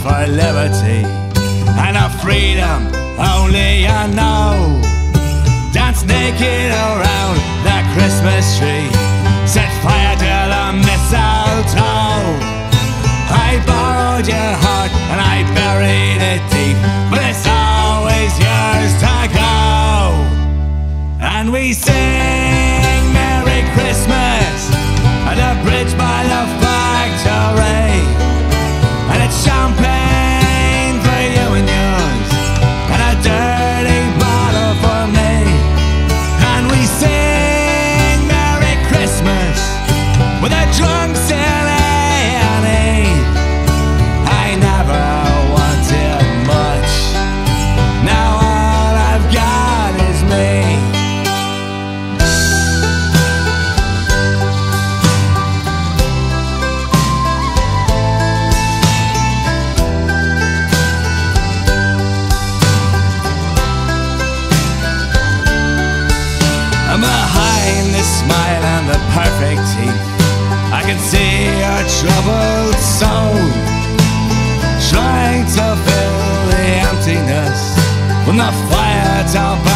for liberty and a freedom only I know. Dance naked around the Christmas tree, set fire to the mistletoe. I borrowed your heart and I buried it deep, but it's always yours to go. And we sing smile and the perfect teeth. I can see your troubled soul trying to fill the emptiness when the fire to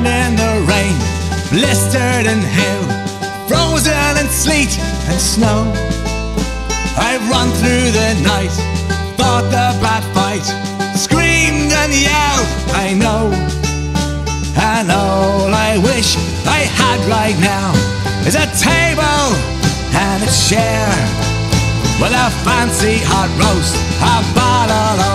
I've in the rain, blistered in hail, frozen in sleet and snow. I've run through the night, fought the bad fight, screamed and yelled, I know. And all I wish I had right now is a table and a chair with a fancy hot roast, a bottle of